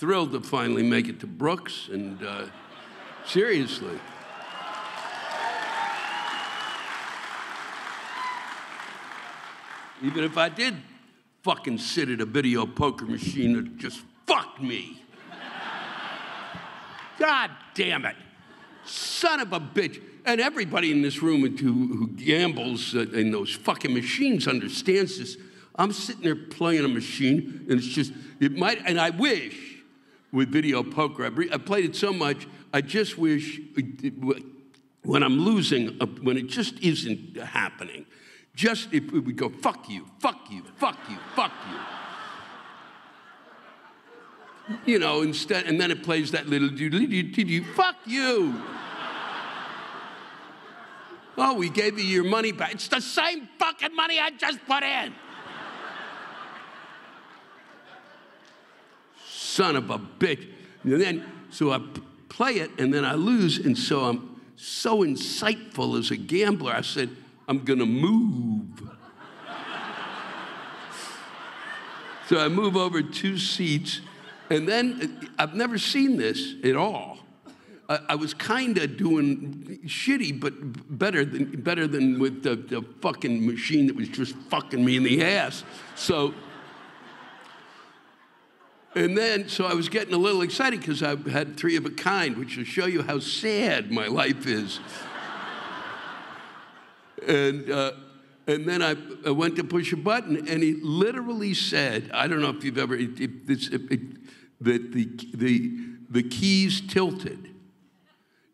thrilled to finally make it to Brooks, and uh, seriously. Even if I did fucking sit at a video poker machine that just fucked me. God damn it. Son of a bitch. And everybody in this room who, who gambles uh, in those fucking machines understands this. I'm sitting there playing a machine, and it's just, it might, and I wish with video poker, I, played it so much, I just wish when I'm losing, uh, when it just isn't happening, just if we would go, fuck you, fuck you, fuck you, fuck you. You know, instead, and then it plays that little doodly doo doo, fuck you. Oh, we gave you your money back. It's the same fucking money I just put in. Son of a bitch. And then, so I play it and then I lose. And so I'm so insightful as a gambler. I said, I'm going to move. so I move over two seats. And then uh, I've never seen this at all. I, I was kind of doing shitty, but better than, better than with the, the fucking machine that was just fucking me in the ass. So, and then, so I was getting a little excited because I had three of a kind, which will show you how sad my life is. and, uh, and then I, I, went to push a button, and he literally said, I don't know if you've ever, it, it, it, that the, the, the keys tilted.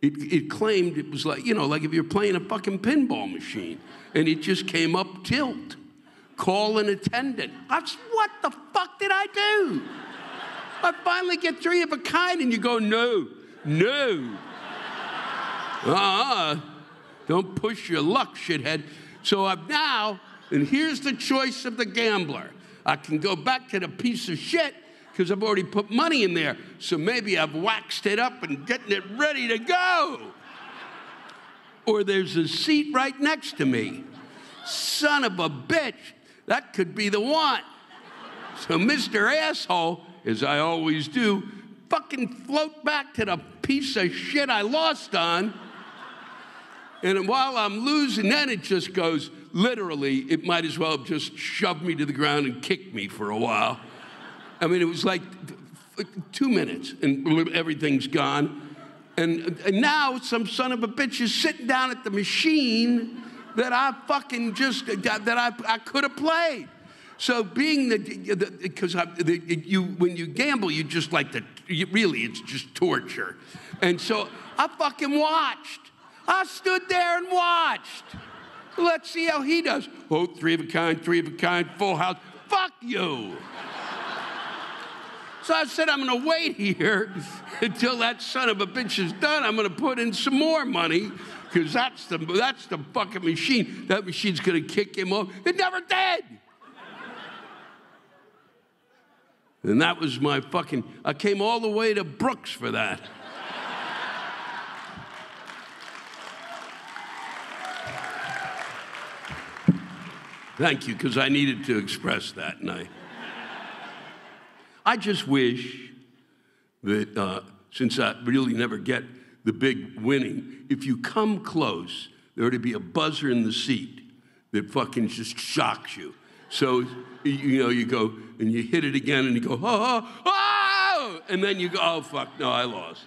It, it claimed it was like, you know, like if you're playing a fucking pinball machine and it just came up tilt. Call an attendant. That's what the fuck did I do? I finally get three of a kind and you go, no, no. Uh-uh. Don't push your luck, shithead. So I've now, and here's the choice of the gambler. I can go back to the piece of shit because I've already put money in there. So maybe I've waxed it up and getting it ready to go. Or there's a seat right next to me. Son of a bitch, that could be the one. So, Mr. Asshole, as I always do, fucking float back to the piece of shit I lost on. And while I'm losing, then it just goes literally, it might as well have just shoved me to the ground and kicked me for a while. I mean, it was like two minutes and everything's gone. And, and now some son of a bitch is sitting down at the machine that I fucking just, that I, I could have played. So being the, because you, when you gamble, you just like to, you, really, it's just torture. And so I fucking watched. I stood there and watched. Let's see how he does. Oh, three of a kind, three of a kind, full house. Fuck you. So I said, I'm going to wait here until that son of a bitch is done. I'm going to put in some more money because that's the, that's the fucking machine. That machine's going to kick him off. It never did. And that was my fucking, I came all the way to Brooks for that. Thank you, because I needed to express that night. I just wish that uh, since I really never get the big winning, if you come close, there ought to be a buzzer in the seat that fucking just shocks you. So, you know, you go and you hit it again and you go, oh, oh, oh, and then you go, oh, fuck, no, I lost.